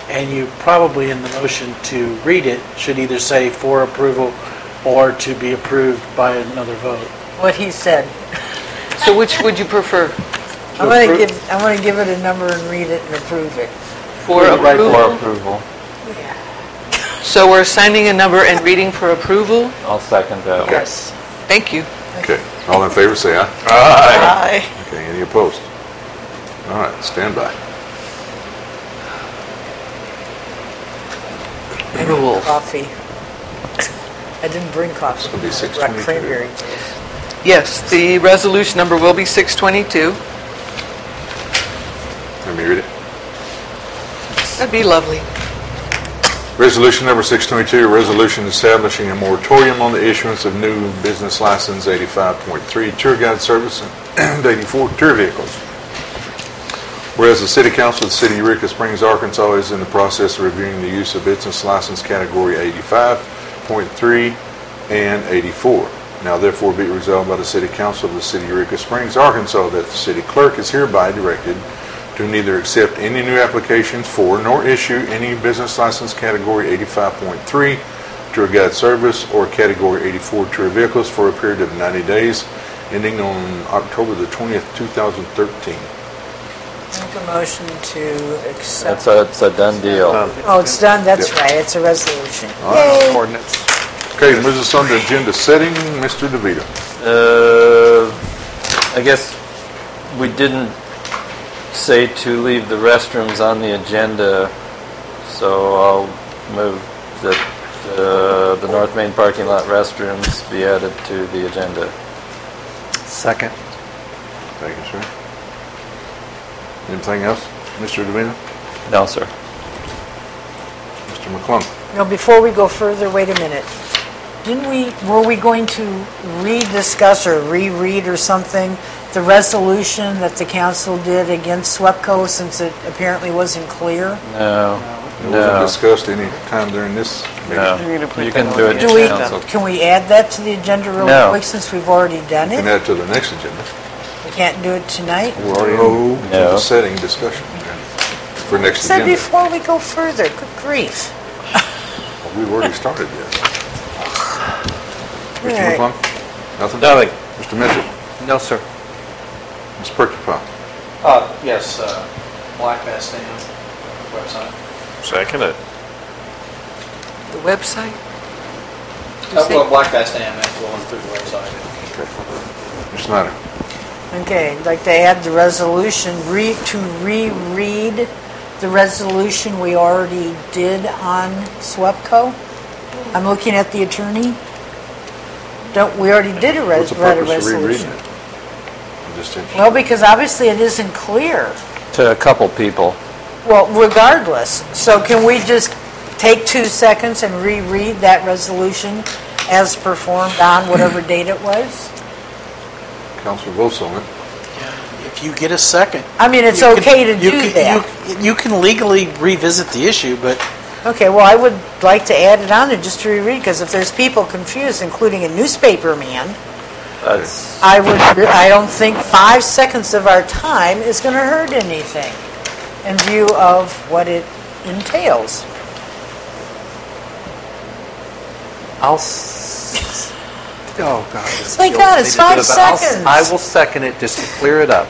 And you probably, in the motion to read it, should either say for approval or to be approved by another vote. What he said. So which would you prefer? I'm gonna give, I'm gonna give it a number and read it and approve it. For Right, for approval? approval. So we're assigning a number and reading for approval? I'll second that. Yes. Thank you. Okay, all in favor, say aye. Aye. Okay, any opposed? All right, stand by. Rules. Coffee. I didn't bring coffee. gonna be I brought 6:22. cranberry. Yes, the resolution number will be 622. Let me read it. That'd be lovely. Resolution number 622, a resolution establishing a moratorium on the issuance of new business license 85.3 tour guide service and 84 tour vehicles. Whereas the City Council of the City of Eureka Springs, Arkansas is in the process of reviewing the use of business license category 85.3 and 84. Now therefore be resolved by the City Council of the City of Eureka Springs, Arkansas, that the city clerk is hereby directed to neither accept any new applications for nor issue any business license category 85.3 tour guide service or category 84 tour vehicles for a period of 90 days ending on October the 20th, 2013. Make a motion to accept. That's a, it's a done deal. Oh, it's done, that's Yep. right, it's a resolution. All right. Yay! Ordinance. Okay, moves us on to agenda setting. Mr. DeVito. Uh, I guess we didn't say to leave the restrooms on the agenda, so I'll move that uh, the North Main parking lot restrooms be added to the agenda. Second. Thank you, sir. Anything else? Mr. DeVito? No, sir. Mr. McClung? Now, before we go further, wait a minute. Didn't we, were we going to rediscuss or reread or something the resolution that the council did against SWEPCO since it apparently wasn't clear? No. It wasn't No. discussed any time during this meeting. No. You need to put You that can on do the it Do we, council. can we add that to the agenda real No. quick since we've already done You can it? add to the next agenda. We can't do it tonight? We're already in No. setting discussion for next Said agenda. before we go further, good grief. We've already started this. Mr. All right. McClung? Nothing? Nothing. Mr. Mitchell? No, sir. Ms. Purkeypile? Uh, yes, uh, Black Bass Dam website. Second it. The website? Uh, Well, Black Bass Dam, that's going through the website. Mr. Schneider? Okay, I'd like to add the resolution, re, to reread the resolution we already did on SWEPCO. I'm looking at the attorney. Don't, we already did a res, What's the read a purpose of rereading resolution. it? I'm just interested. Well, because obviously it isn't clear. To a couple people. Well, regardless, so can we just take two seconds and reread that resolution as performed on whatever date it was? Council votes on it. If you get a second. I mean, it's you can- okay to you do can- that. you- You can legally revisit the issue, but Okay, well, I would like to add it on there just to reread, because if there's people confused, including a newspaper man, That's, I would, I don't think five seconds of our time is going to hurt anything in view of what it entails. I'll, s- oh, God. this My kills God, it's five it, but I'll seconds. I will second it just to clear it up.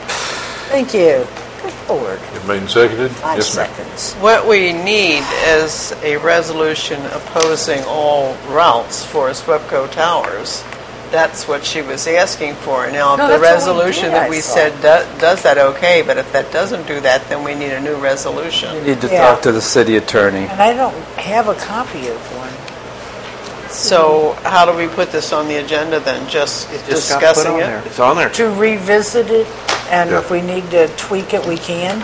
Thank you. Good Lord, It made and seconded? five Yes, ma'am. seconds. What we need is a resolution opposing all routes for SWEPCO towers. That's what she was asking for. Now, if the that's what we resolution did, that we thought. said do- does that, okay, but if that doesn't do that, then we need a new resolution. you need to Yeah. talk to the city attorney. And I don't have a copy of one. So how do we put this on the agenda then? Just It just got put discussing on it? It's on there. To revisit it, and if we need to tweak it, we can.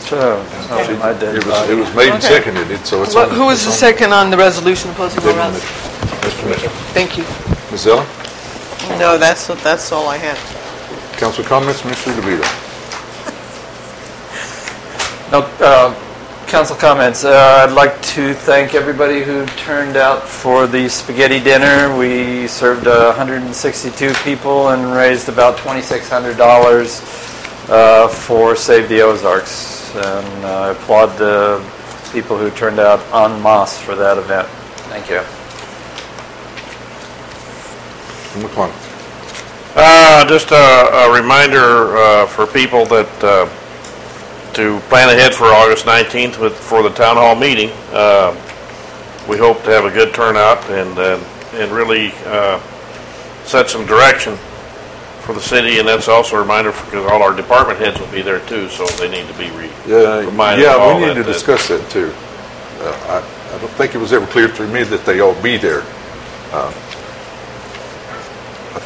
So, I'll be my dead It was, it was made and Okay. seconded, it- so it's What- on. Who was it's the on- second on the resolution opposing the David routes? Mitchell. Mr. Mitchell. Thank you. Ms. Zeller? No, that's, that's all I had. Council comments, Mr. DeVito? No, uh, council comments. Uh, I'd like to thank everybody who turned out for the spaghetti dinner. We served uh, 162 people and raised about $2,600 uh, for Save the Ozarks. And uh, I applaud the people who turned out en masse for that event. Thank you. McClung? Uh, just a, a reminder, uh, for people that, uh, to plan ahead for August 19th with, for the town hall meeting. Uh, we hope to have a good turnout and, uh, and really, uh, set some direction for the city, and that's also a reminder, because all our department heads will be there too, so they need to be re, Yeah, reminded of yeah, we need that. to that- discuss that too. Uh, I, I don't think it was ever clear to me that they all be there. Uh,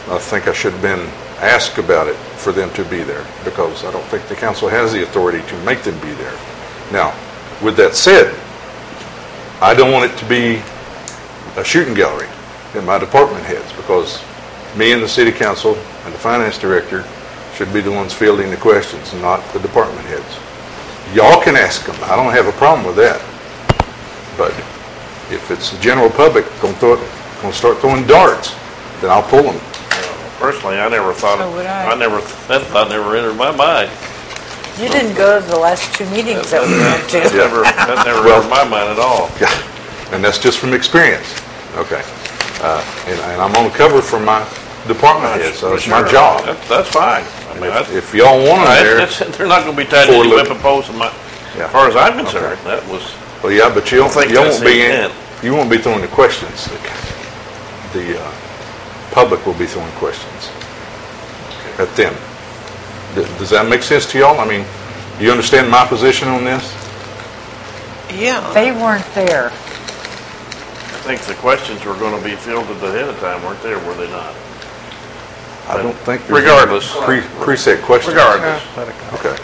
I I think I should have been asked about it for them to be there, because I don't think the council has the authority to make them be there. Now, with that said, I don't want it to be a shooting gallery in my department heads, because me and the city council and the finance director should be the ones fielding the questions, not the department heads. Y'all can ask them, I don't have a problem with that. But if it's the general public it, gonna start throwing darts, then I'll pull them. Personally, I never thought, So would I. I never, that thought never entered my mind. You didn't go to the last two meetings that we went That to. never, that never Well- entered my mind at all. Yeah, and that's just from experience, okay? Uh, And and I'm on the cover for my department head, so it's my Sure. job. That- That's fine. I mean, that's- If y'all want them there, that's- They're not gonna be tied to Four the loop. whipping post, in my- Yeah. as far as I'm concerned, that was, well, yeah, but you don't, think you won't the be, in- intent. you won't be throwing the questions. The uh, public will be throwing questions at them. D- Does that make sense to y'all? I mean, do you understand my position on this? Yeah. They weren't there. I think the questions were gonna be fielded ahead of time, weren't they, or were they not? I don't think there's Regardless. pre- preset questions. Regardless, Okay.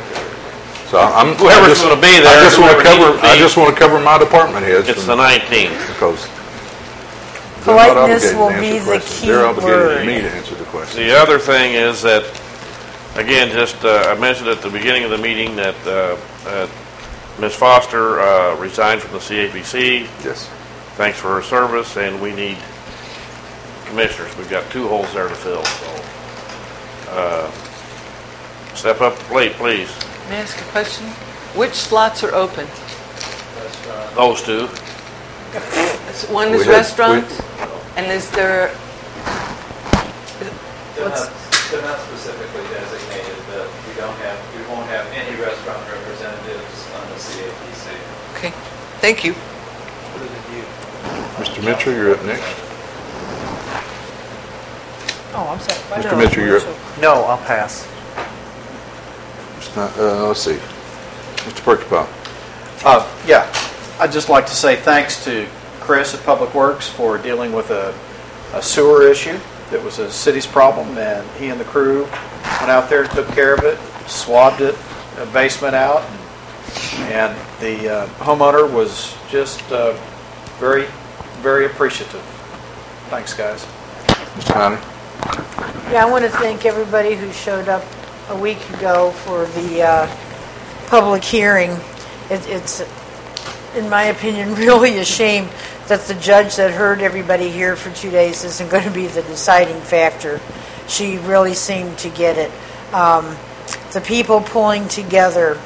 So I'm. I Whoever's gonna be there. I just want to cover, I just want to cover my department heads. it's the 19th. Because they're not Politeness will be the questions. key They're obligated to word. me to answer the questions. The other thing is that, again, just, uh, I mentioned at the beginning of the meeting that uh, uh, Ms. Foster uh, resigned from the CAPC. Yes. Thanks for her service, and we need commissioners. We've got two holes there to fill, so uh, step up to the plate, please. May I ask a question? Which slots are open? Those two. One is had- restaurant, and is there, They're not, they're not specifically designated, but we don't have, we won't have any restaurant representatives on the CAPC. okay, thank you. Mr. Mitchell, you're up next. Oh, I'm sorry. Mr. Mitchell, you're up. No, I'll pass. It's not- uh, Let's see. Mr. Purkeypile. Uh, Yeah, I'd just like to say thanks to Chris at Public Works for dealing with a a sewer issue that was a city's problem, and he and the crew went out there, and took care of it, swabbed it, a basement out, and the uh, homeowner was just uh, very, very appreciative. Thanks, guys. Mr. Heine. Yeah, I want to thank everybody who showed up a week ago for the uh, public hearing. It- It's, in my opinion, really a shame that the judge that heard everybody here for two days isn't going to be the deciding factor. She really seemed to get it. Um, The people pulling together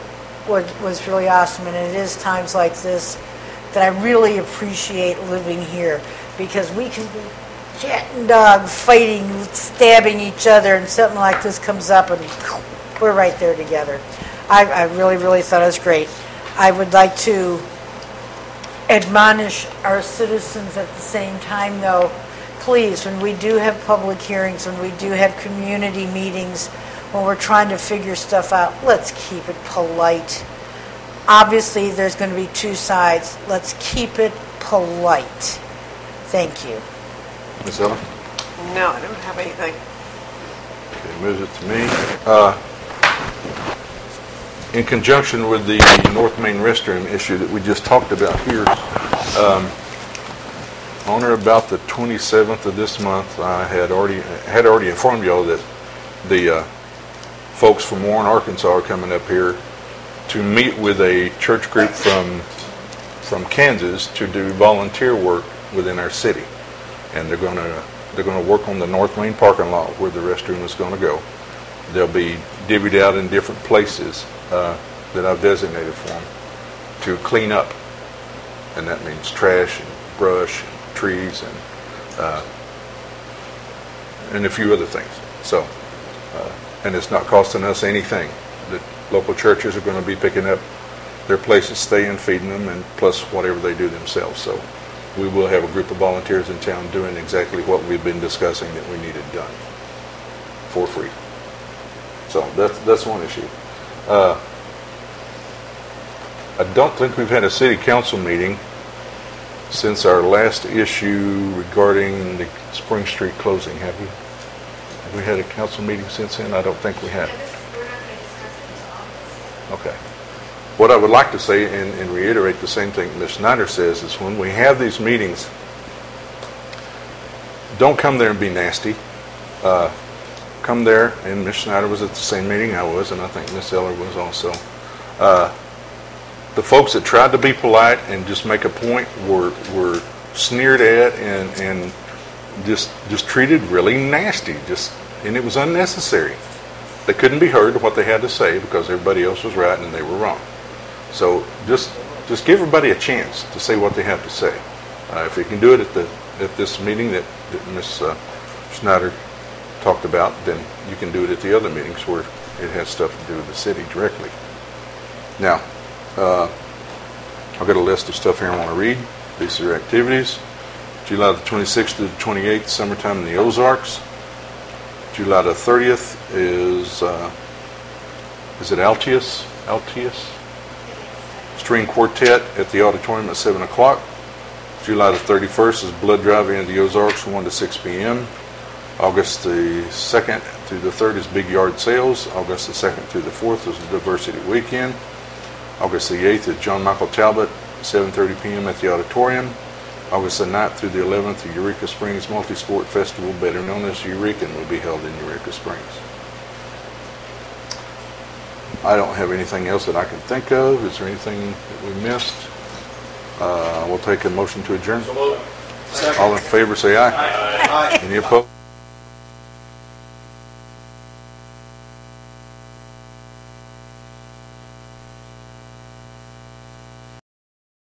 was was really awesome, and it is times like this that I really appreciate living here because we can be cat and dog fighting, stabbing each other, and something like this comes up, and we're right there together. I, I really, really thought it was great. I would like to admonish our citizens at the same time, though, please, when we do have public hearings, when we do have community meetings, when we're trying to figure stuff out, let's keep it polite. Obviously, there's going to be two sides. Let's keep it polite. Thank you. Ms. Ellen. No, I don't have anything. Okay, moves it to me. Uh, In conjunction with the North Main restroom issue that we just talked about here, um, on or about the 27th of this month, I had already, had already informed y'all that the uh, folks from Warren, Arkansas are coming up here to meet with a church group from, from Kansas to do volunteer work within our city. And they're gonna, they're gonna work on the North Main parking lot where the restroom is gonna go. They'll be divvied out in different places uh, that I've designated for them to clean up. And that means trash and brush, and trees, and, uh, and a few other things. So, uh, and it's not costing us anything. The local churches are going to be picking up their places to stay and feeding them, and plus whatever they do themselves. So we will have a group of volunteers in town doing exactly what we've been discussing that we needed done for free. So that's, that's one issue. Uh, I don't think we've had a city council meeting since our last issue regarding the Spring Street closing, have we? Have we had a council meeting since then? I don't think we have. Okay. What I would like to say and, and reiterate the same thing Ms. Schneider says is when we have these meetings, don't come there and be nasty. Uh, come there, and Ms. Schneider was at the same meeting I was, and I think Ms. Zeller was also. Uh, the folks that tried to be polite and just make a point were, were sneered at and, and just, just treated really nasty, just, and it was unnecessary. They couldn't be heard what they had to say because everybody else was right and they were wrong. So just, just give everybody a chance to say what they have to say. Uh, if you can do it at the, at this meeting that, that Ms. uh, Schneider talked about, then you can do it at the other meetings where it has stuff to do with the city directly. Now, uh, I've got a list of stuff here I want to read. These are activities. July the 26th to the 28th, summertime in the Ozarks. July the 30th is, uh, is it Altius? Altius? String Quartet at the auditorium at 7 o'clock. July the 31st is Blood Drive in the Ozarks from 1 to 6 p.m. August the 2nd through the 3rd is Big Yard Sales. August the 2nd through the 4th is Diversity Weekend. August the 8th is John Michael Talbot, 7:30 p.m. at the auditorium. August the 9th through the 11th, the Eureka Springs Multi-Sport Festival, better known as Eurekan, will be held in Eureka Springs. I don't have anything else that I can think of. Is there anything that we missed? Uh, We'll take a motion to adjourn. All in favor, say aye. Aye. Any opposed?